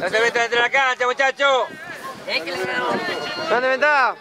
No se metan entre la cancha, muchachos. ¿Dónde vendrá?